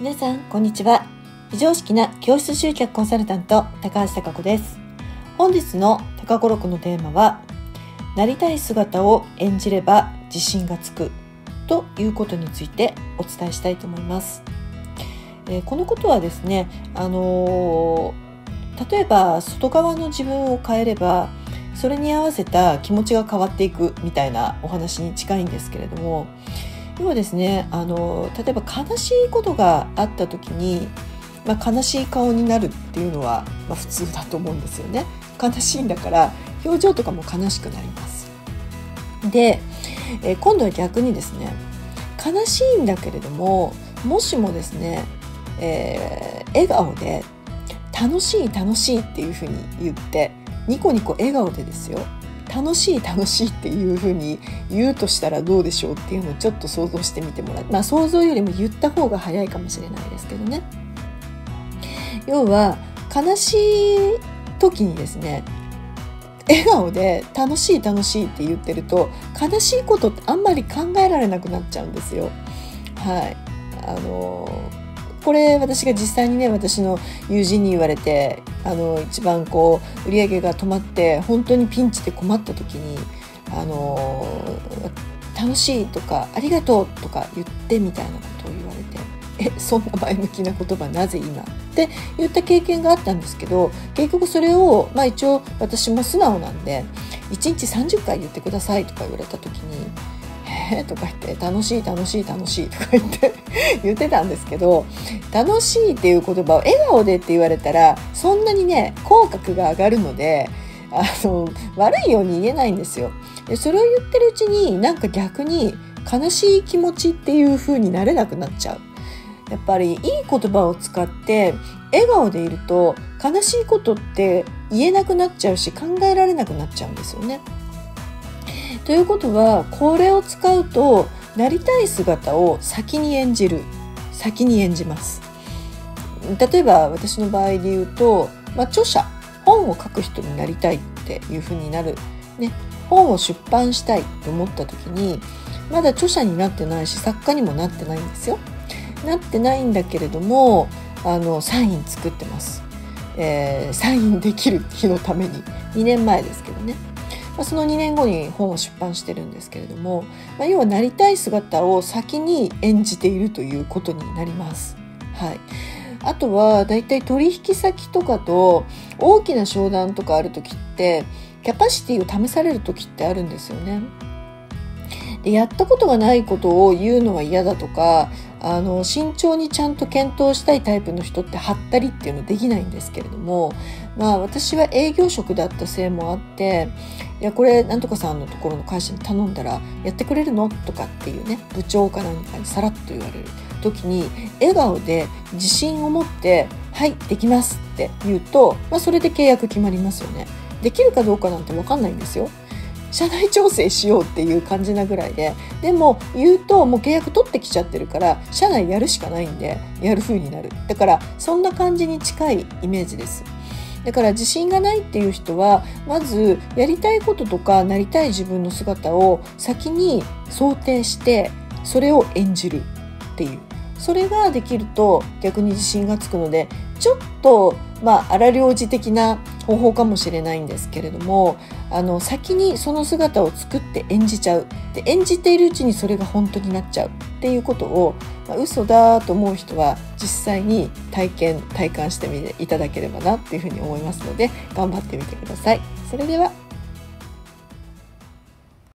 皆さんこんにちは。非常識な教室集客コンサルタント高橋貴子です。本日の高語録のテーマはなりたい姿を演じれば自信がつくということについてお伝えしたいと思います、えー、このことはですねあのー、例えば外側の自分を変えればそれに合わせた気持ちが変わっていくみたいなお話に近いんですけれども要はですねあの例えば悲しいことがあった時に、まあ、悲しい顔になるっていうのは、まあ、普通だと思うんですよね。悲しいんだから表情とかも悲しくなります。で、え今度は逆にですね悲しいんだけれどももしもですね、えー、笑顔で楽しい楽しいっていうふうに言ってニコニコ笑顔でですよ楽しい楽しいっていうふうに言うとしたらどうでしょうっていうのをちょっと想像してみてもらう。まあ想像よりも言った方が早いかもしれないですけどね。要は悲しい時にですね笑顔で楽しい楽しいって言ってると悲しいことってあんまり考えられなくなっちゃうんですよ。はい。あのこれ私が実際にね私の友人に言われてあの一番こう売り上げが止まって本当にピンチで困った時にあの楽しいとかありがとうとか言ってみたいなことを言われてえそんな前向きな言葉なぜ今？って言った経験があったんですけど結局それをまあ一応私も素直なんで1日30回言ってくださいとか言われた時にえ、とか言って楽しい楽しい楽しいとか言って 言ってたんですけど楽しいっていう言葉を笑顔でって言われたらそんなにね口角が上がるのであの悪いように言えないんですよ。でそれを言ってるうちになんか逆に悲しい気持ちっていう風になれなくなっちゃう。やっぱりいい言葉を使って笑顔でいると悲しいことって言えなくなっちゃうし考えられなくなっちゃうんですよね。ということはこれを使うとなりたい姿を先に演じる。先に演じます。例えば私の場合で言うと、まあ、著者本を書く人になりたいっていうふうになる、ね、本を出版したいって思った時にまだ著者になってないし作家にもなってないんですよ。なってないんだけれどもあのサイン作ってます、えー、サインできる日のために。2年前ですけどね。まあ、その2年後に本を出版してるんですけれども、まあ、要はなりたい姿を先に演じているということになります。はい、あとはだいたい取引先とかと大きな商談とかある時ってキャパシティを試される時ってあるんですよね。でやったことがないことを言うのは嫌だとかあの慎重にちゃんと検討したいタイプの人ってはったりっていうのできないんですけれどもまあ私は営業職だったせいもあっていやこれなんとかさんのところの会社に頼んだらやってくれるの？とかっていうね部長か何かにさらっと言われる時に笑顔で自信を持って「はいできます」って言うと、まあ、それで契約決まりますよね。できるかどうかなんて分かんないんですよ。社内調整しようっていう感じなぐらいででも言うともう契約取ってきちゃってるから社内やるしかないんでやる風になるだからそんな感じに近いイメージですだから自信がないっていう人はまずやりたいこととかなりたい自分の姿を先に想定してそれを演じるっていう。それができると逆に自信がつくのでちょっとまあ荒療治的な方法かもしれないんですけれどもあの先にその姿を作って演じちゃう。で演じているうちにそれが本当になっちゃう。っていうことを、まあ、嘘だと思う人は実際に体験体感してみていただければなっていうふうに思いますので頑張ってみてください。それでは。